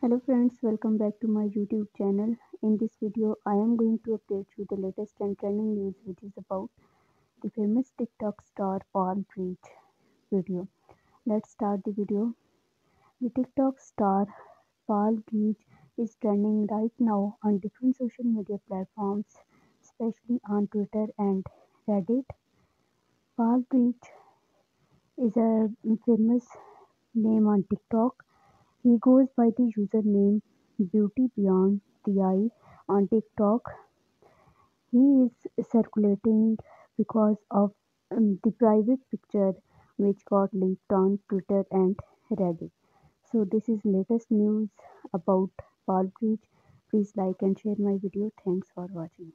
hello friends welcome back to my youtube channel. In this video i am going to update you the latest and trending news which is about the famous tiktok star paul breach video. Let's start the video. The tiktok star paul breach is trending right now on different social media platforms especially on twitter and reddit. Paul breach is a famous name on tiktok he goes by the username Beauty Beyond the Eye on TikTok. He is circulating because of um, the private picture which got leaked on Twitter and Reddit. So this is latest news about Paul. Please like and share my video. Thanks for watching.